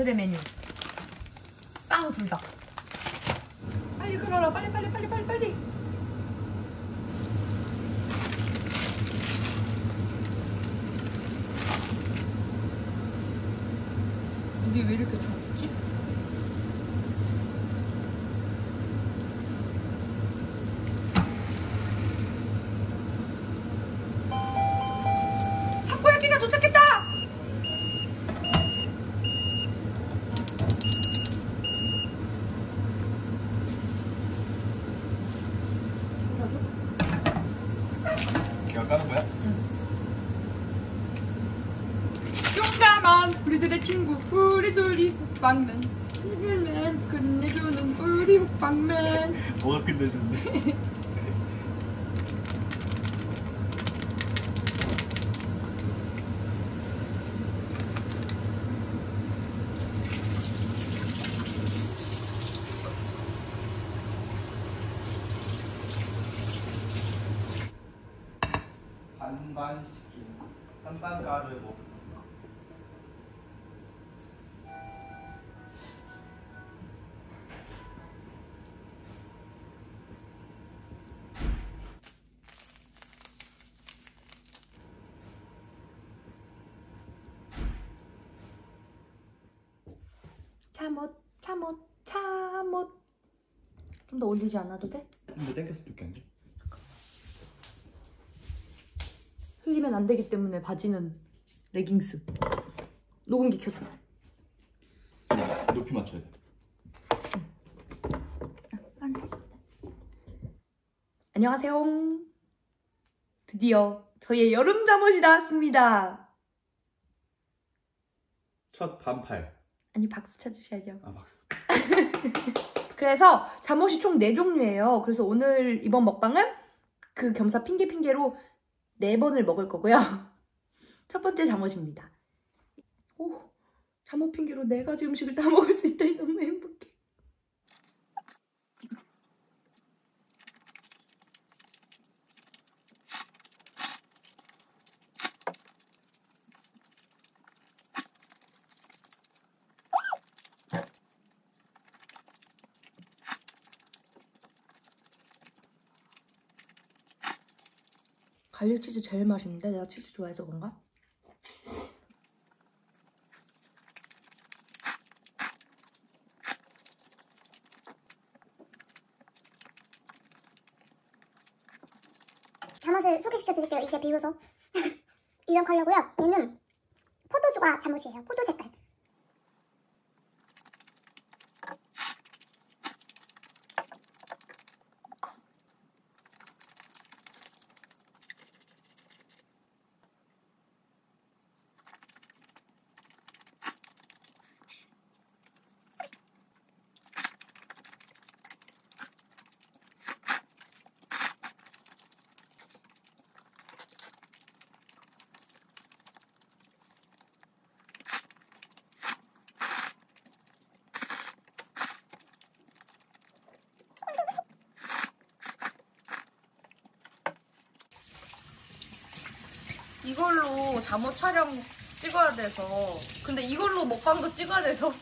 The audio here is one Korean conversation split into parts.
오늘의 메뉴. 쌍불닭 빨리 끓어라 빨리 빨리 빨리 빨리 빨리 물이 왜 이렇게 적지? 타코야키가 도착했다! 기가 까는 거야? 친구 둘이 호빵맨 힘을 끝내주는 우리 호빵맨 뭐가 끝내준대? 반반 치킨, 반반 가르보. 참옷 참옷 좀 더 올리지 않아도 돼? 좀더 땡겼으면 좋겠는데? 흘리면 안 되기 때문에 바지는 레깅스 녹음기 켜줘 높이 맞춰야 돼. 안돼 안녕하세요 드디어 저희의 여름 잠옷이 나왔습니다 첫 반팔. 아니 박수 쳐주셔야죠 아 박수. 그래서 잠옷이 총 4종류예요. 그래서 오늘 이번 먹방은 그 겸사 핑계 핑계로 4번을 먹을 거고요. 첫 번째 잠옷입니다. 오, 잠옷 핑계로 4가지 음식을 다 먹을 수 있다니 너무 행복해. garlic 치즈 제일 맛있는데 내가 치즈 좋아해서 그런가? 잠옷을 소개시켜 드릴게요. 이제 비로소 이런 컬러고요. 얘는 포도주가 잠옷이에요. 포도 색깔. 이걸로 잠옷 촬영 찍어야 돼서 근데 이걸로 먹방도 찍어야 돼서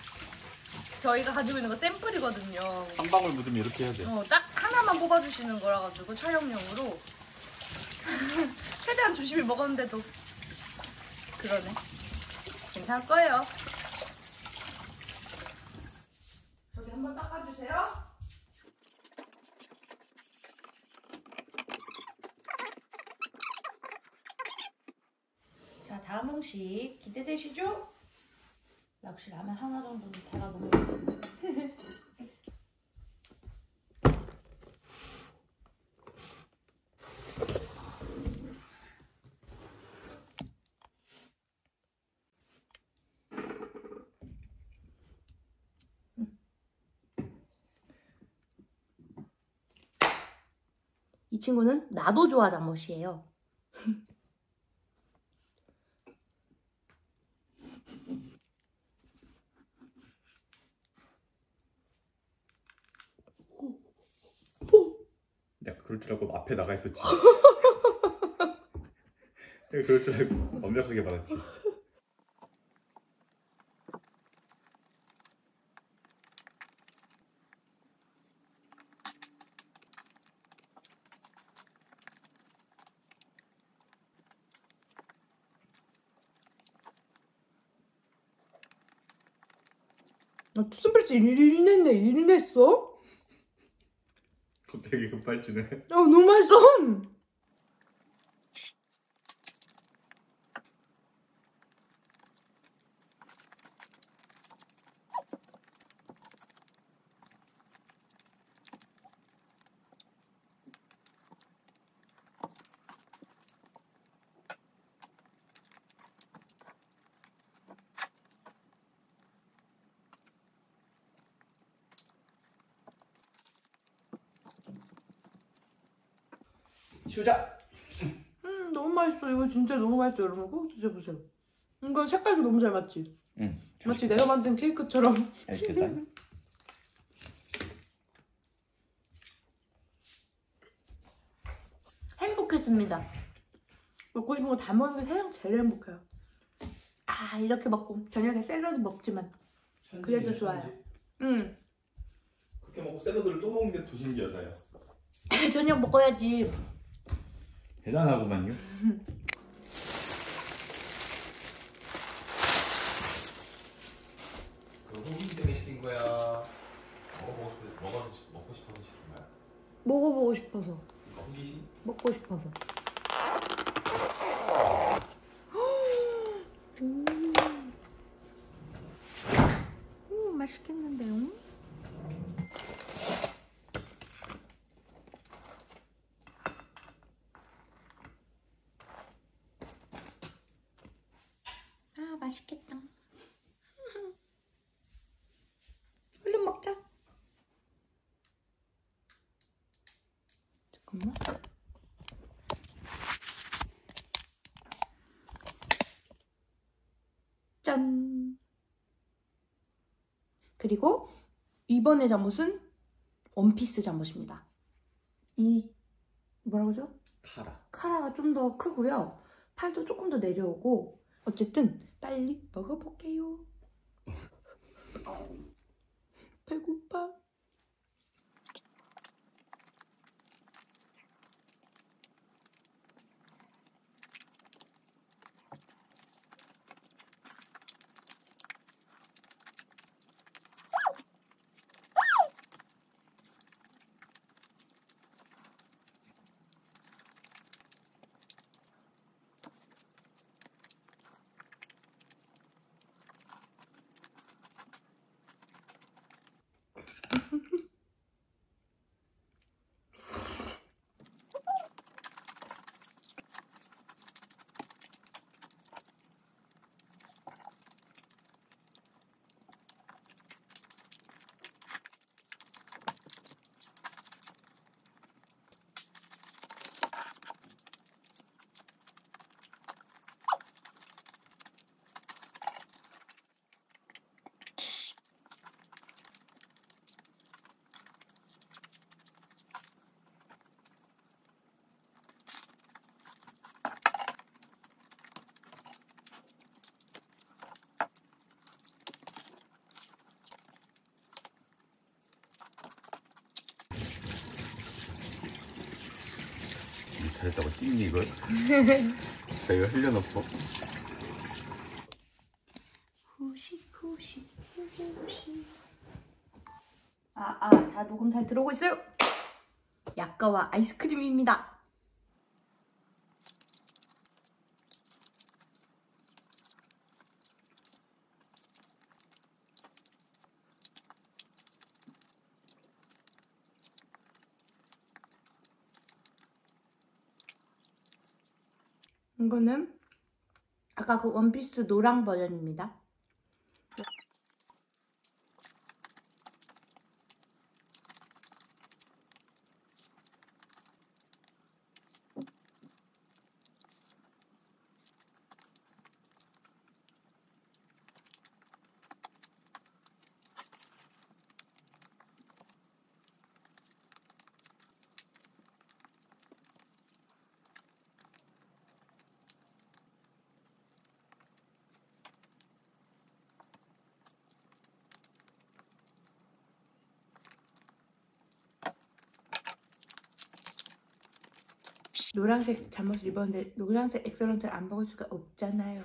저희가 가지고 있는 거 샘플이거든요. 한 방울 묻으면 이렇게 해야 돼. 어, 딱 하나만 뽑아주시는 거라 가지고 촬영용으로 최대한 조심히 먹었는데도 그러네. 괜찮을 거예요. 저기 한번 닦아주세요. 자 다음 음식 기대되시죠? 나 혹시 라면 하나 정도는 배가 너무 이 친구는 나도 좋아 잠옷이에요. 앞에 나가 있었지. 내가 그럴 줄 알고 완벽하게 받았지. 나 투썸벨지 일냈네. 일냈어? 갑자기 급발진해. 어 너무 맛있어 치우자. 음 너무 맛있어 이거 진짜 너무 맛있어 여러분 꼭 드셔보세요 이건 색깔도 너무 잘 맞지? 응. 마치 내가 만든 케이크처럼 맛있겠다. 행복했습니다 먹고 싶은 거 다 먹는 게 세상 제일 행복해요 아 이렇게 먹고 저녁에 샐러드 먹지만 그래도 좋아요. 음 그렇게 먹고 샐러드를 또 먹는 게 더 신기하다요. 저녁 먹어야지 대단하구만요. 그 호기 때문에 시킨 거야. 먹어보고 싶어 먹어 먹고 싶어서 시킨 거야. 먹어보고 싶어서 이거 호기심? 먹고 싶어서 오, 맛있겠는데요? 아 맛있겠다 얼른 먹자 잠깐만 짠. 그리고 이번에 잠옷은 원피스 잠옷입니다. 이 뭐라고 하죠? 카라. 카라가 좀 더 크고요. 팔도 조금 더 내려오고 어쨌든 빨리 먹어볼게요. 배고파. 잘했다고 띵니 이걸? 나 이거 흘려놓고. 후식 후식 후식 아아 자 녹음 잘 들어오고 있어요 약과와 아이스크림입니다 이거는 아까 그 원피스 노랑 버전입니다 노란색 잠옷을 입었는데 노란색 엑셀런트를 안 먹을 수가 없잖아요.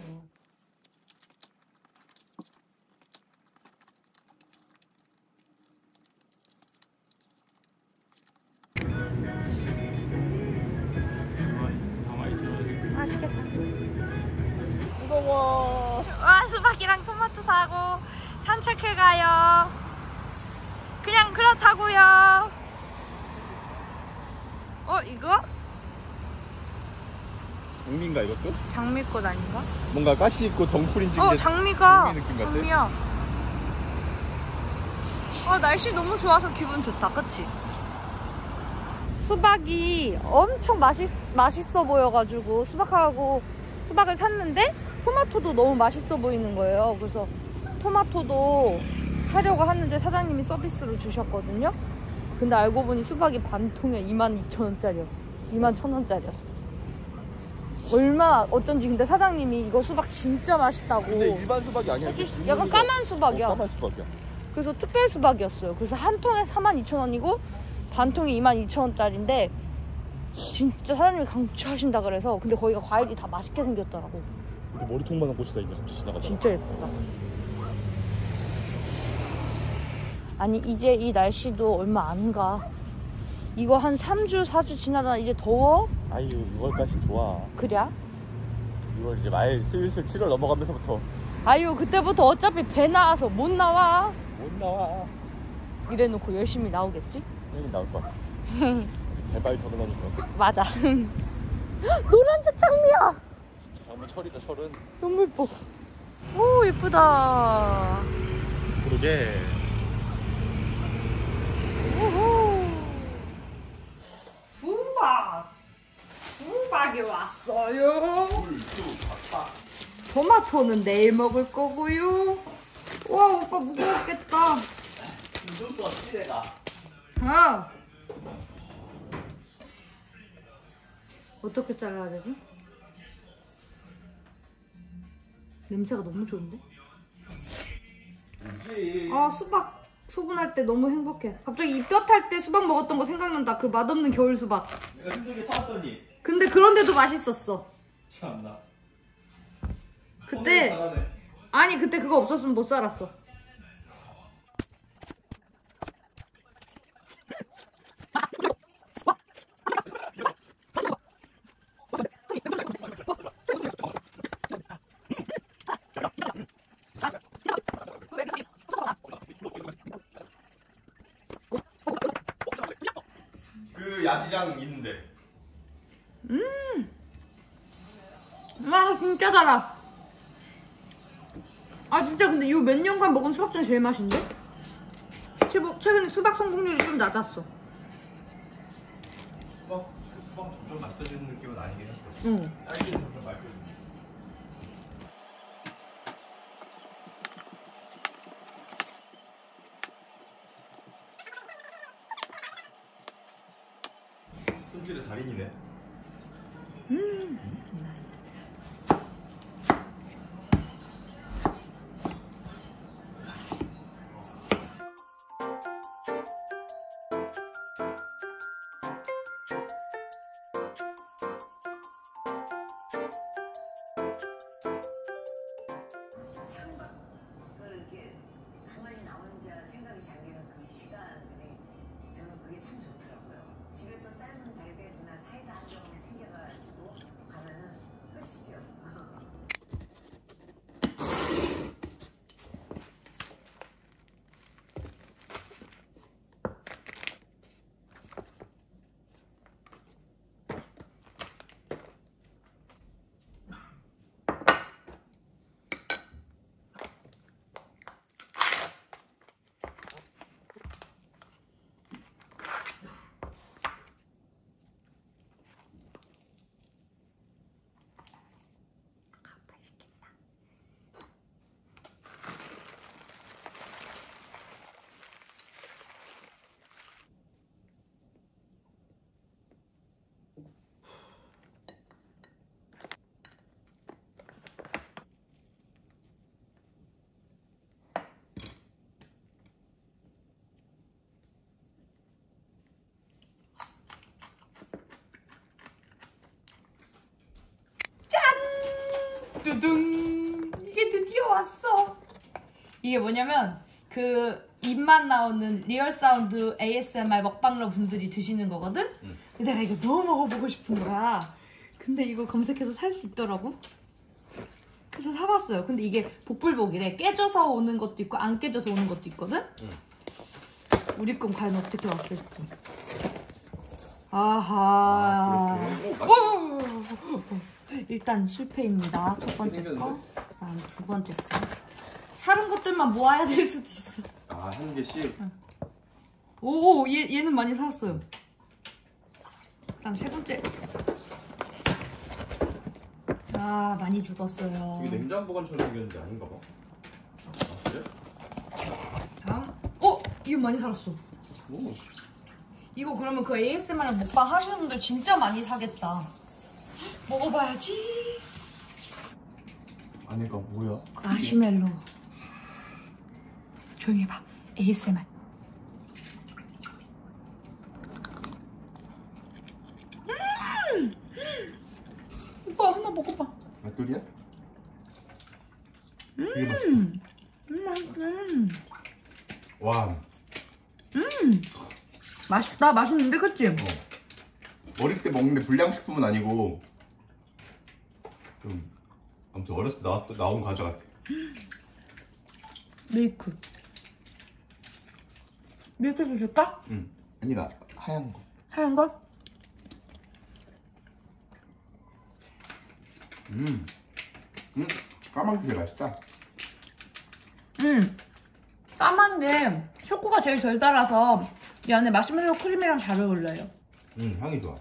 장미꽃 아닌가? 뭔가 가시 있고 덩쿨인 지 어 장미가 장미? 장미야. 어 날씨 너무 좋아서 기분 좋다, 그치? 수박이 엄청 맛있 맛있어 보여가지고 수박하고 수박을 샀는데 토마토도 너무 맛있어 보이는 거예요. 그래서 토마토도 사려고 하는데 사장님이 서비스로 주셨거든요. 근데 알고 보니 수박이 반 통에 22,000원짜리였어. 21,000원짜리였어. 얼마나 어쩐지 근데 사장님이 이거 수박 진짜 맛있다고 근데 일반 수박이 아니야. 약간 까만 수박이야. 어, 까만 수박이야. 그래서 특별 수박이었어요. 그래서 한 통에 42,000원이고 반 통에 22,000원짜리인데 진짜 사장님이 강추하신다 그래서 근데 거기가 과일이 다 맛있게 생겼더라고. 근데 머리통만한 꽃이 다 있네. 갑자기 지나가다가. 진짜 예쁘다. 아니 이제 이 날씨도 얼마 안 가. 이거 한 3주, 4주 지나다 이제 더워? 아유 6월까지 좋아. 그래? 6월 이제 말 슬슬 7월 넘어가면서부터 아유 그때부터 어차피 배 나와서 못 나와. 못 나와. 이래놓고 열심히 나오겠지? 형이 나올 거야. 발발 터널하니까. 맞아. 노란색 장미야. 장미 철이다 철은. 너무 예뻐. 오 예쁘다. 그러게. 우후. 수박. 왔어요. 토마토는 내일 먹을 거고요. 와 오빠 무거웠겠다. 눈도 어찌 내가. 아. 어떻게 잘라야 되지? 냄새가 너무 좋은데? 아 수박 소분할 때 너무 행복해. 갑자기 입덧할 때 수박 먹었던 거 생각난다. 그 맛없는 겨울 수박. 내가 힘들게 사왔더니 근데 그런데도 맛있었어. 참나. 그때. 아니 그때 그거 없었으면 못 살았어. 그 야시장 있는데. 와 진짜 달아. 아 진짜 근데 이 몇 년간 먹은 수박 중에 제일 맛있는데? 최근에 수박 성공률이 좀 낮았어. 수박 수박 점점 맛있어지는 느낌은 아니긴 했어. 응. 딸기는 점점 맛있 두둥 이게 드디어 왔어 이게 뭐냐면 그 입만 나오는 real sound ASMR 먹방러 분들이 드시는 거거든 근데 내가 이거 너무 먹어보고 싶은 거야 근데 이거 검색해서 살 수 있더라고. 그래서 사봤어요. 근데 이게 복불복이래. 깨져서 오는 것도 있고 안 깨져서 오는 것도 있거든. 우리 건 과연 어떻게 왔을지. 아하. 아! 일단 실패입니다. 첫 번째 거. 그다음 두 번째 거. 사는 것들만 모아야 될 수도 있어. 아, 한 개씩. 오, 얘, 얘는 많이 살았어요. 그다음 세 번째. 아, 많이 죽었어요. 이게 냉장 보관처럼 생겼는데 아닌가 봐. 아, 그래? 다음. 어, 이거 많이 살았어. 오. 이거 그러면 그 ASMR 먹방 하시는 분들 진짜 많이 사겠다. 먹어봐야지. 안에가 뭐야? 마시멜로. 조용히 해봐. ASMR. 음! 오빠 하나 먹어봐. 맛돌이야? 되게 맛있다. 음, 음, 와, 맛있다. 맛있는데, 그치? 어. 어릴 때 먹는데 불량식품은 아니고 좀 아무튼 어렸을 때 나왔, 나온 과자 같아. 밀크. 밀크도 줄까? 응. 아니다 하얀 거. 하얀 걸? 음. 음. 까만 게 맛있다. 음. 까만 게 초코가 제일 덜 달아서 이 안에 마시멜로 크림이랑 잘 어울려요. 음 향이 좋아.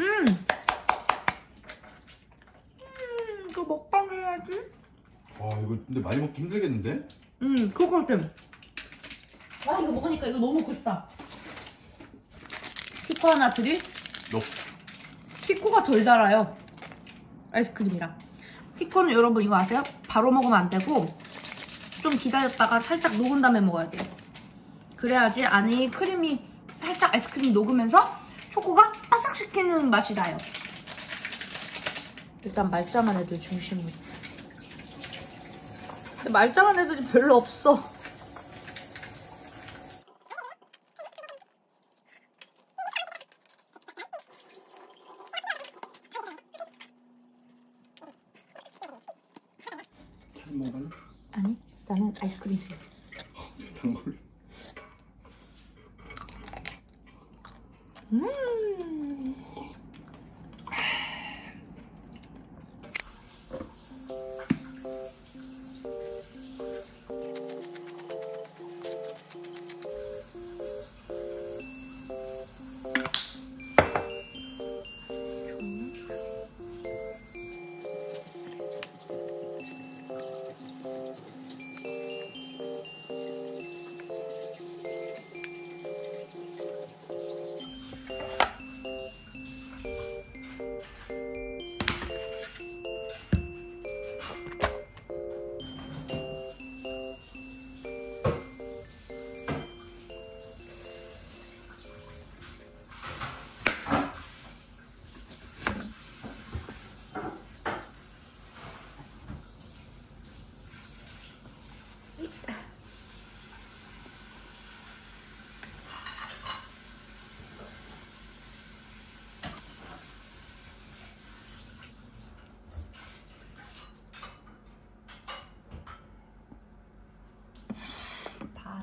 음. 음, 이거 와 이거 근데 많이 먹기 힘들겠는데? 음, 그거 좀. 와, 이거 먹으니까 이거 너무 먹고 싶다. 티코 하나 드릴? 너 티코가 덜 달아요. 아이스크림이랑. 티코는 여러분 이거 아세요? 바로 먹으면 안 되고 좀 기다렸다가 살짝 녹은 다음에 먹어야 돼요. 그래야지 안에 크림이 살짝 아이스크림이 녹으면서 초코가 바삭 시키는 맛이 나요. 일단 말짱한 애들 중심으로. 말짱한 애들이 별로 없어. 계속 먹을래? 아니, 나는 아이스크림 수단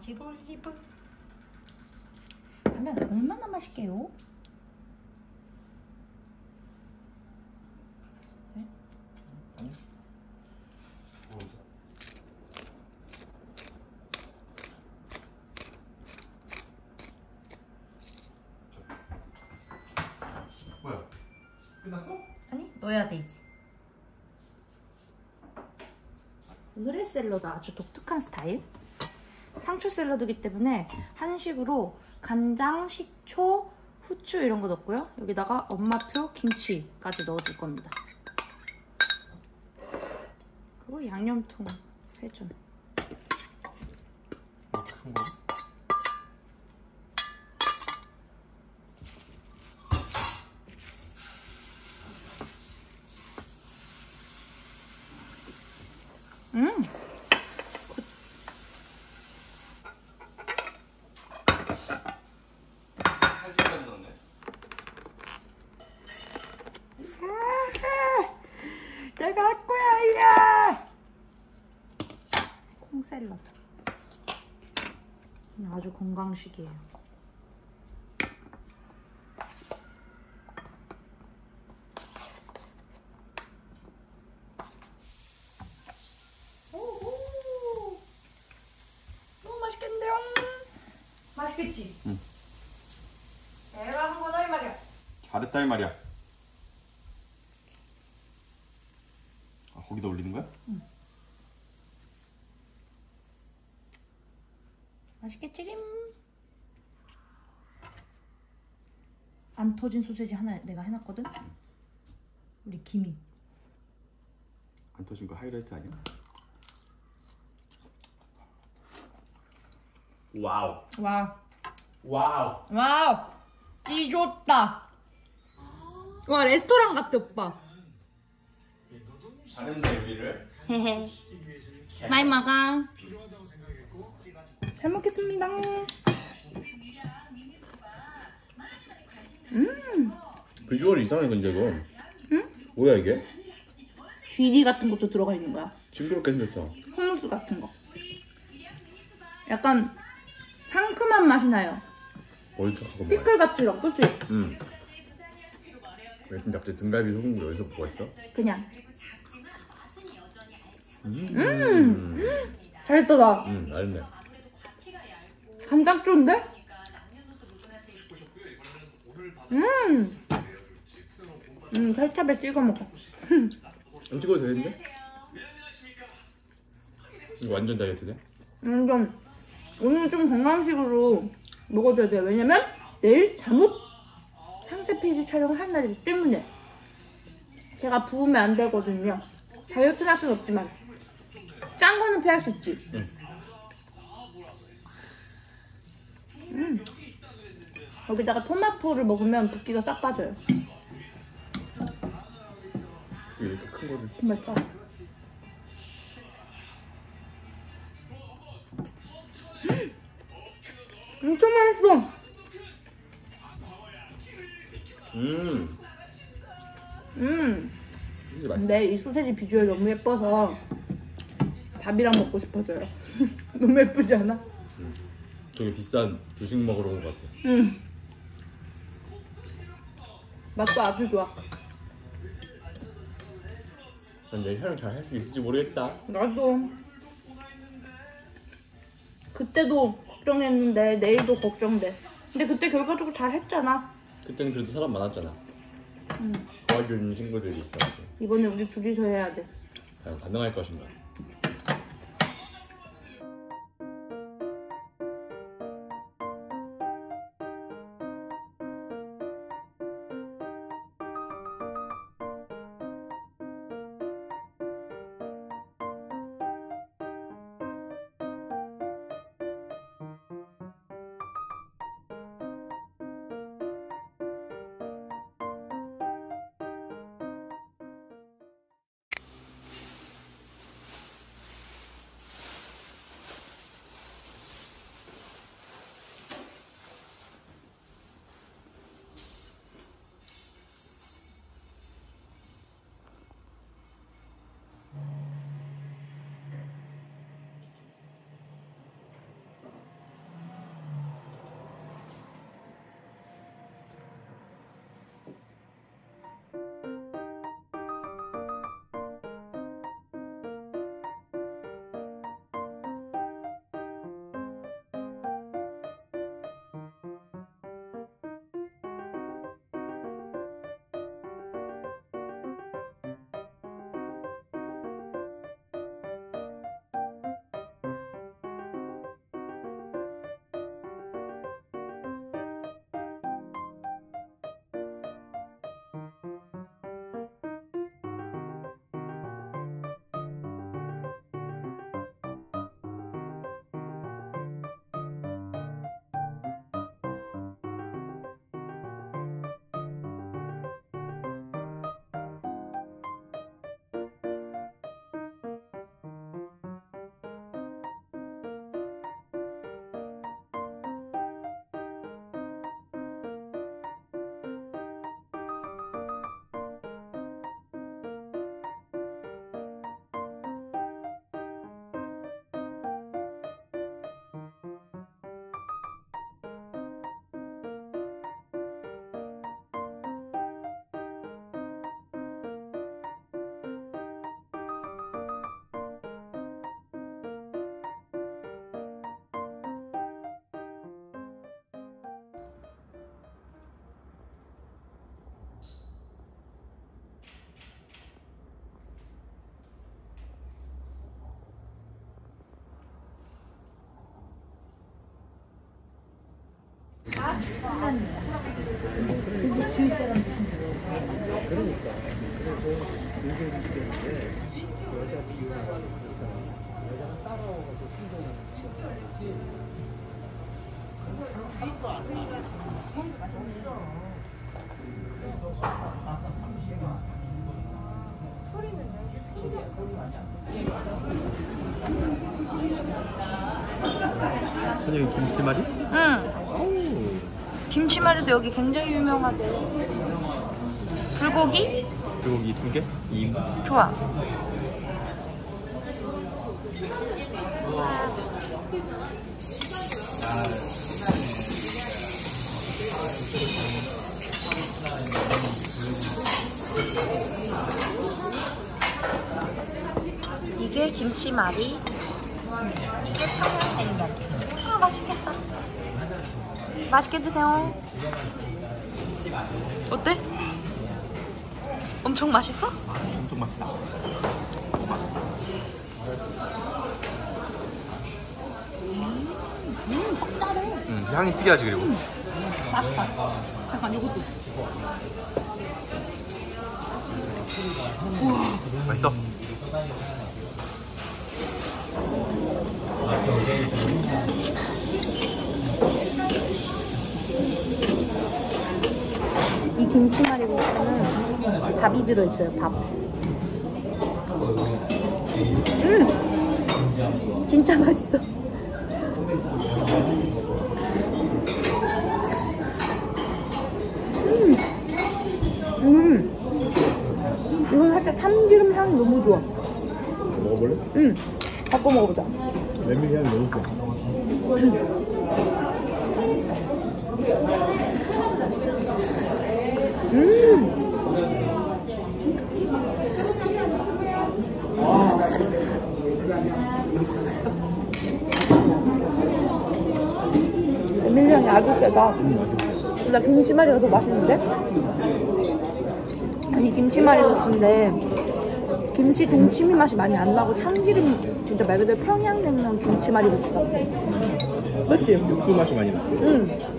바질 올리브 하면 얼마나 맛있게요? 뭐야? 끝났어? 아니 넣어야 돼 이제 오늘의 샐러드 아주 독특한 스타일 상추 샐러드이기 때문에 한식으로 간장, 식초, 후추 이런 거 넣고요. 여기다가 엄마표 김치까지 넣어줄 겁니다. 그리고 양념통 회전. 큰 거. 음 한 시간 넣네. 샐러드. 아주 건강식이에요. 오호. 너무 맛있겠는데요? 맛있겠지? 응. 내가 한 거다 이 말이야. 잘했다 이 말이야. 아, 거기다 올리는 거야? 맛있겠지림? 안 터진 소세지 하나 내가 해놨거든? 우리 김이 안 터진 거 하이라이트 아니야? wow. wow wow. wow 찌좋다 와 레스토랑 같아 오빠 잘했네 요리를. 헤헤 많이 먹어 잘 먹겠습니다 비주얼이 이상해 근데 이거. 응? 뭐야 이게? 귀리 같은 것도 들어가 있는 거야 징그럽게 생겼어. hummus 같은 거 약간 상큼한 맛이 나요 뭐야? 피클 같이 막 그치? 응. 왜 근데 갑자기 등갈비 소금 거 여기서 뭐가 있어? 그냥 음. 잘했다 나 음, 알네. 간장 좋은데? 음. 음, 살차에 찍어 먹어. 안 찍어도 되는데? 이거 완전 다이어트 돼? 음, 좀, 오늘 좀 건강식으로 먹어줘야 돼요. 왜냐면 내일 잠옷 상세 페이지 촬영을 할 날이기 때문에 제가 부으면 안 되거든요. 다이어트는 할 수는 없지만 짠 거는 피할 수 있지. 응. 음. 여기다가 토마토를 먹으면 붓기가 싹 빠져요. 왜 이렇게 큰 거를. 짜. 음! 엄청 맛있어. 음. 음. 맛있어. 근데 이 소세지 비주얼 너무 예뻐서 밥이랑 먹고 싶어져요. 너무 예쁘지 않아? 되게 비싼 주식 먹으러 온 것 같아. 음. 맛도 아주 좋아. 난 내일 촬영 잘할 수 있을지 모르겠다. 나도. 그때도 걱정했는데 내일도 걱정돼. 근데 그때 결과적으로 잘 했잖아. 그때는 그래도 사람 많았잖아. 음. 도와주는 친구들이 있어가지고. 이번에 우리 둘이서 해야 돼. 과연 가능할 것인가? 그러니까 그래서 이게 있는데 여자 비유가 있어 여자가 따라와서 순종하는 거지. 소리는 소리가 소리 김치말이? 응. 김치말이도 여기 굉장히 유명하대. 불고기? 불고기 두 개? 2인 좋아. 이게 김치말이, 이게 평양냉면. 아 맛있겠다. 맛있게 드세요. 어때? 엄청 맛있어? 엄청 맛있다 음, 향이 특이하지 그리고 맛있다. 약간 이것도. 맛있어? 이 김치말이국수는 밥이 들어있어요, 밥. 음! 진짜 맛있어. 음! 음! 이건 살짝 참기름 향이 너무 좋아. 먹어볼래? 음! 바꿔 먹어보자. 메밀 향이 너무 좋아 음! 밀향이 아주 세다. 나 김치말이가 더 맛있는데? 아니 김치말이 국수인데 김치 동치미 맛이 많이 안 나고 참기름 진짜 말 그대로 평양냉면 김치말이 국수 같아. 그치? 육수 맛이 많이 나 응.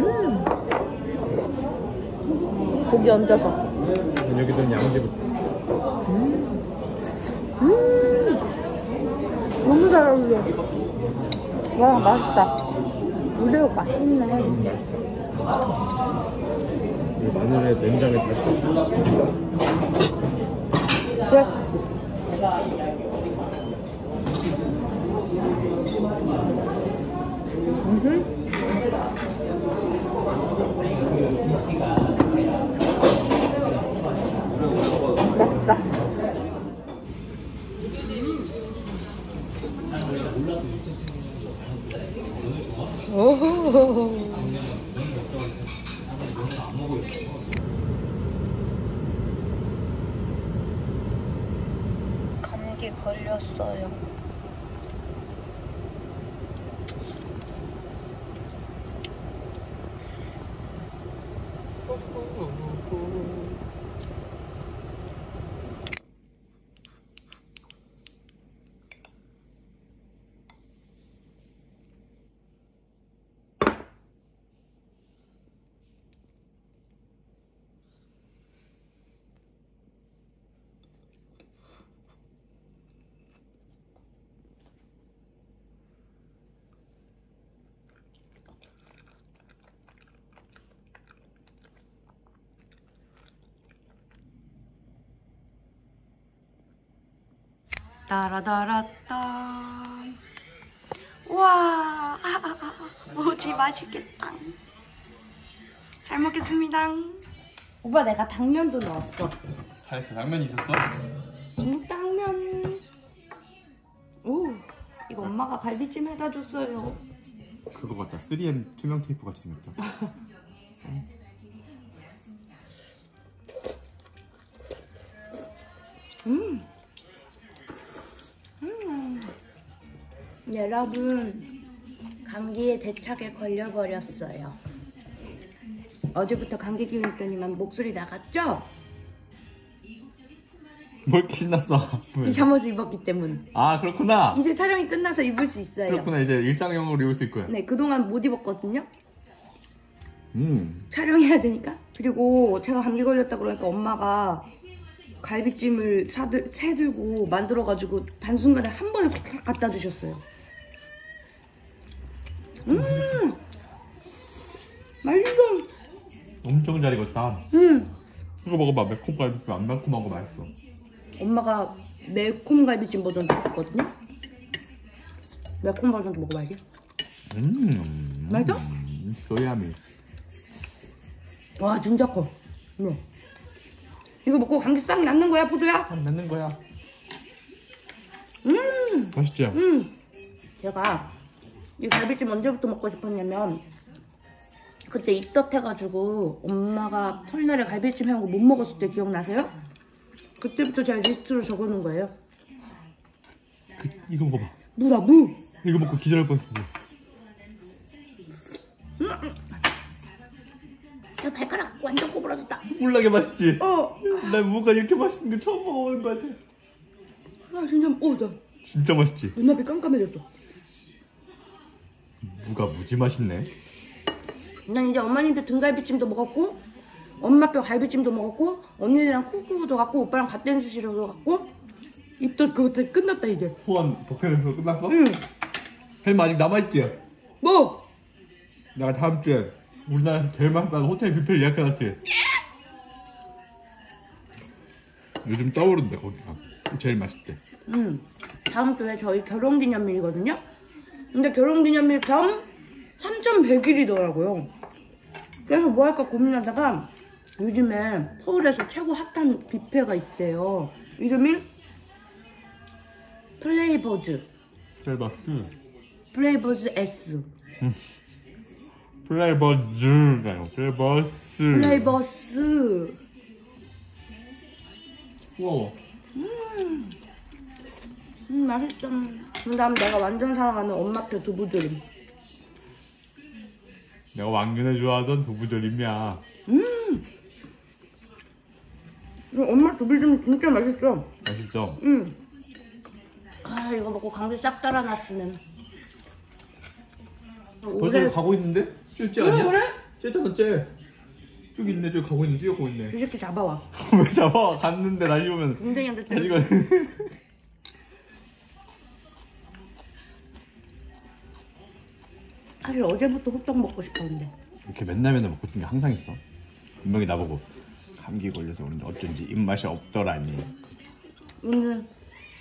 음. 고기 얹어서. 여기서는 양지부터 음. 너무 잘 어울려. 와, 맛있다. 우레오 맛있네. 음 맛있다 이 마늘에 된장에 다 그래. 음 감기 걸렸어요. 따라다라따. 와, 아, 아, 아, 뭐지 맛있겠다. 잘 먹겠습니다. 오빠 내가 당면도 넣었어. 잘했어 당면이 있었어? 중당면. 오, 이거 엄마가 갈비찜 해다 줬어요. 그거 같다 3M 투명 테이프 같이 생겼다 음. 음. 여러분, 감기에 대차게 걸려버렸어요. 어제부터 감기 기운 있더니만 목소리 나갔죠? 뭘 이렇게 신났어 이 잠옷을 입었기 때문. 아 그렇구나 이제 촬영이 끝나서 입을 수 있어요. 그렇구나 이제 일상용으로 입을 수 있고요 네, 그동안 못 입었거든요. 음. 촬영해야 되니까. 그리고 제가 감기 걸렸다 그러니까 엄마가 갈비찜을 사들, 새들고 만들어가지고 단순간에 한 번에 확 갖다 주셨어요. 음! 맛있어! 엄청 잘 익었다. 음! 이거 먹어봐. 매콤 갈비찜 안 매콤하고 맛있어. 엄마가 매콤 갈비찜 버전도 했거든요. 매콤 버전도 먹어봐야지. 음. 맛있어? 음, 소야미. 와 진짜 커. 네. 이거 먹고 감기 싹 낫는 거야 포도야? 한 낳는 거야. 음, 맛있지? 음. 제가 이 갈비찜 언제부터 먹고 싶었냐면 그때 입덧해가지고 엄마가 설날에 갈비찜 해온 거 못 먹었을 때 기억나세요? 그때부터 제가 리스트로 적어놓은 거예요. 그, 이거 먹어봐. 무다 무. 이거 먹고 기절할 뻔했어. 야 발가락 완전 꼬부러졌다. 꿀나게 맛있지? 어. 나 무가 이렇게 맛있는 거 처음 먹어보는 것 같아. 아 진짜 어 나 진짜 맛있지? 눈앞이 깜깜해졌어. 무가 무지 맛있네. 난 이제 어머님도 등갈비찜도 먹었고 엄마 뼈 갈비찜도 먹었고 언니랑 쿡쿡도 갔고 오빠랑 갓댄스시러도 갔고 입덧 다 끝났다 이제 후원 복회에서 끝났어? 응 헬마 아직 남아있지? 뭐? 내가 다음 주에 우리나라에서 제일 맛있는 호텔 뷔페 예약해놨지? 요즘 떠오른대 거기가. 제일 맛있대. 응. 다음 주에 저희 결혼기념일이거든요? 근데 결혼기념일 겸 3,100일이더라고요. 그래서 뭐 할까 고민하다가 요즘에 서울에서 최고 핫한 뷔페가 있대요. 이름이 플레이버즈. 맛있지? 플레이버즈 S 플레이버즈가요? 플레이버스. 플레이버스. 우와. 음 맛있다 그 다음 내가 완전 사랑하는 엄마표 두부조림. 내가 왕년에 좋아하던 두부조림이야. 이거 엄마 두부조림 진짜 맛있어. 맛있어. 응. 아 이거 먹고 감기 싹 달아났으면. 벌써 가고 있는데? ጭ지 그래 아니야? 그래? 쟤잖아 쟤 저기 있네 저기 가고 있네 뛰어가고 있네 그 새끼 잡아와 왜 잡아 갔는데 다시 오면 궁뎅이한테 다시 때려 가 사실 어제부터 호떡 먹고 싶었는데 이렇게 맨날 맨날 먹고 싶은 게 항상 있어. 분명히 나보고 감기 걸려서 그런지 어쩐지 입맛이 없더라니. 오늘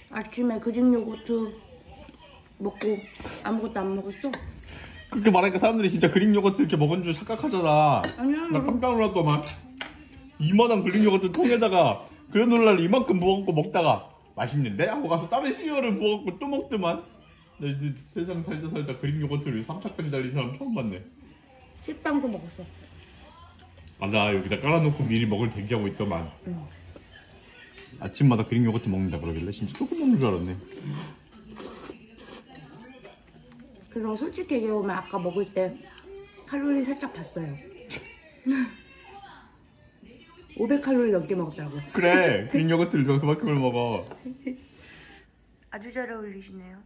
아침에 Greek 요거트 먹고 아무것도 안 먹었어? 그렇게 말하니까 사람들이 진짜 Greek 요거트 이렇게 먹은 줄 착각하잖아. 아니야 나 깜짝 놀랐더만 이만한 Greek 요거트 통에다가 그래놀라를 이만큼 부어갖고 먹다가 맛있는데? 하고 가서 다른 시리얼을 부어갖고 또 먹더만. 나 이제 세상 살다 살다 그릭 요거트를 3차까지 달린 사람 처음 봤네. 식빵도 먹었어. 아나 여기다 깔아놓고 미리 먹을 대기하고 있더만. 아침마다 그릭 요거트 먹는다 그러길래 진짜 조금 먹는 줄 알았네. 그래서 솔직히 얘기하면 아까 먹을 때 칼로리 살짝 봤어요. 500칼로리 넘게 먹었다고 그래 그릭 요거트를 그만큼을 먹어. 아주 잘 어울리시네요